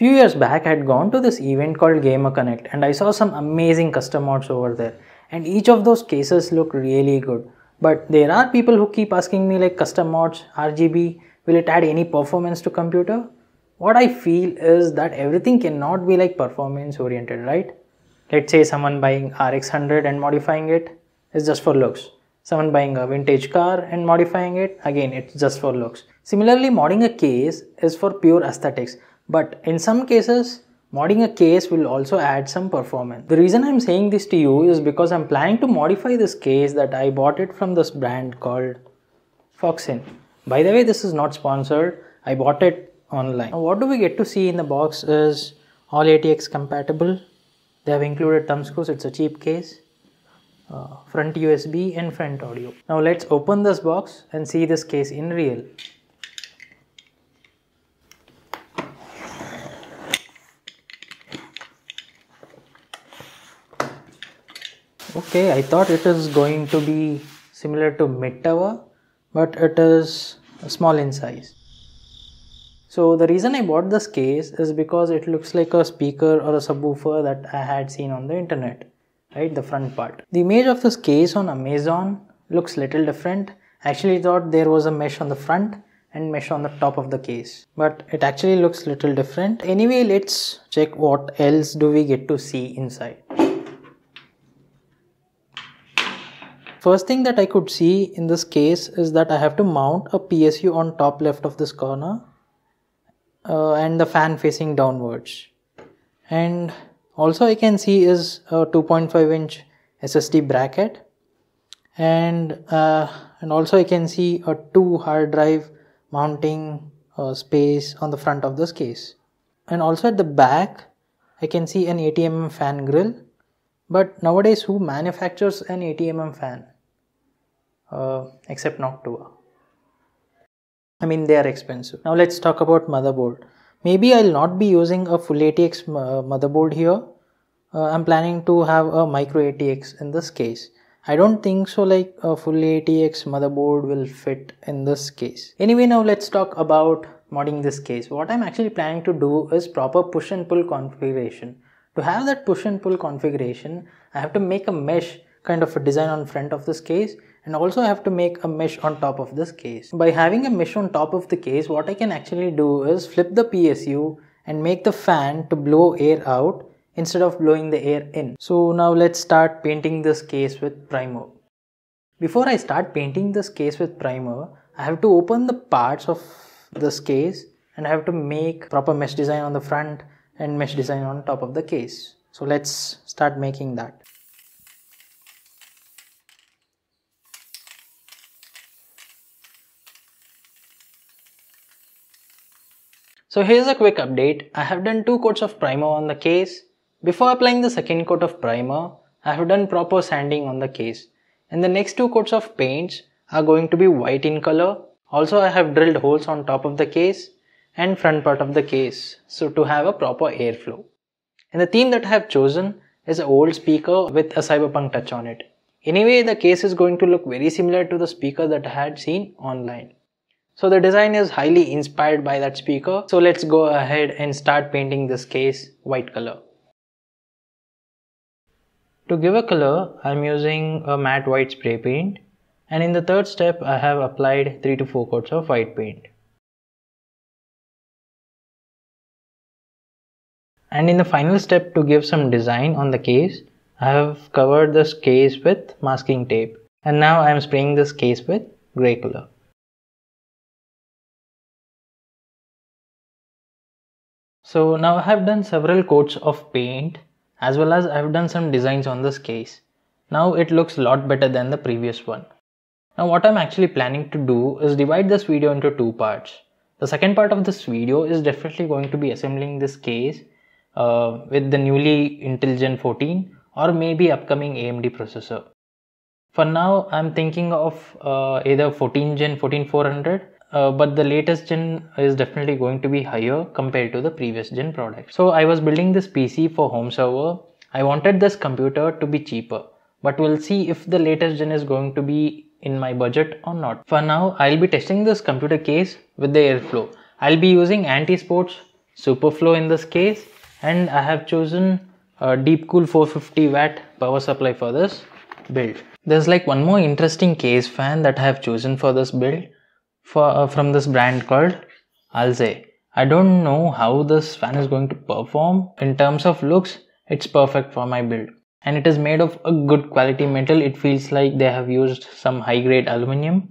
Few years back I had gone to this event called Gamer Connect and I saw some amazing custom mods over there and each of those cases look really good. But there are people who keep asking me like custom mods, RGB, will it add any performance to computer? What I feel is that everything cannot be like performance oriented, right? Let's say someone buying RX 100 and modifying it is just for looks someone buying a vintage car and modifying it again it's just for looks similarly modding a case is for pure aesthetics but in some cases modding a case will also add some performance. The reason i'm saying this to you is because i'm planning to modify this case that i bought it from this brand called foxin. By the way this is not sponsored. I bought it online. Now, what do we get to see in the box is all atx compatible. They have included thumb screws. It's a cheap case. Uh, front USB and front audio. Now let's open this box and see this case in real. Okay, I thought it is going to be similar to mid tower, but it is small in size. So the reason I bought this case is because it looks like a speaker or a subwoofer that I had seen on the internet right the front part. The image of this case on amazon looks little different. I actually thought there was a mesh on the front and mesh on the top of the case but it actually looks little different. Anyway let's check what else do we get to see inside first thing that I could see in this case is that I have to mount a PSU on top left of this corner uh, and the fan facing downwards. And also I can see is a 2.5 inch SSD bracket. And uh, and also I can see a two hard drive mounting uh, space on the front of this case. And also at the back I can see an 80mm fan grill but nowadays who manufactures an 80mm fan? Uh, except Noctua. I mean they are expensive. Now let's talk about motherboard. Maybe I'll not be using a full ATX motherboard here. Uh, I'm planning to have a micro ATX in this case. I don't think so like a full ATX motherboard will fit in this case. Anyway now let's talk about modding this case. What I'm actually planning to do is proper push and pull configuration to have that push and pull configuration I have to make a mesh kind of a design on front of this case and also I have to make a mesh on top of this case. By having a mesh on top of the case, what I can actually do is flip the PSU and make the fan to blow air out instead of blowing the air in. So now let's start painting this case with primer. Before I start painting this case with primer, I have to open the parts of this case and I have to make proper mesh design on the front and mesh design on top of the case. So let's start making that. So here's a quick update. I have done two coats of primer on the case. Before applying the second coat of primer, I have done proper sanding on the case. And the next two coats of paints are going to be white in color. Also I have drilled holes on top of the case and front part of the case so to have a proper airflow. And the theme that I have chosen is an old speaker with a cyberpunk touch on it. Anyway, the case is going to look very similar to the speaker that I had seen online. So the design is highly inspired by that speaker. So let's go ahead and start painting this case white color. To give a color, I am using a matte white spray paint and in the third step I have applied 3 to 4 coats of white paint. And in the final step to give some design on the case, I have covered this case with masking tape and now I am spraying this case with grey color. So now I have done several coats of paint as well as I have done some designs on this case. Now it looks a lot better than the previous one. Now what I'm actually planning to do is divide this video into two parts. The second part of this video is definitely going to be assembling this case uh, with the newly Intel Gen 14 or maybe upcoming AMD processor. For now I'm thinking of uh, either 14 Gen 14400 uh, but the latest gen is definitely going to be higher compared to the previous gen product. So I was building this PC for home server. I wanted this computer to be cheaper, but we'll see if the latest gen is going to be in my budget or not. For now, I'll be testing this computer case with the airflow. I'll be using Ant Esports Superflow in this case and I have chosen a Deepcool 450 watt power supply for this build. There's like one more interesting case fan that I have chosen for this build for uh, from this brand called Alseye. I don't know how this fan is going to perform in terms of looks. It's perfect for my build and it is made of a good quality metal. It feels like they have used some high grade aluminum.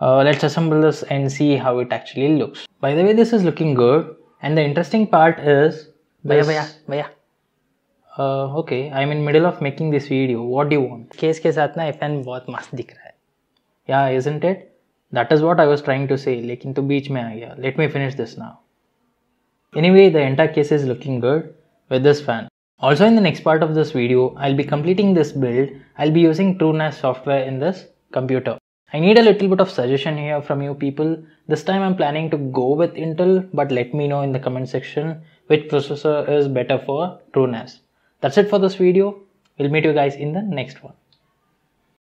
Uh, let's assemble this and see how it actually looks. By the way, this is looking good and the interesting part is भैया भैया भैया uh, okay i'm in middle of making this video what do you want case के साथ ना fan बहुत मस्त दिख रहा है yeah isn't it that is what i was trying to say लेकिन तो बीच में आ गया let me finish this now anyway the entire case is looking good with this fan also in the next part of this video i'll be completing this build i'll be using truenas software in this computer i need a little bit of suggestion here from you people this time i'm planning to go with intel but let me know in the comment section which processor is better for truenas that's it for this video. We'll meet you guys in the next one